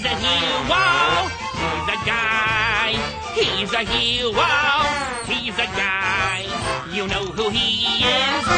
He's a hero. He's a guy. He's a hero. He's a guy. You know who he is.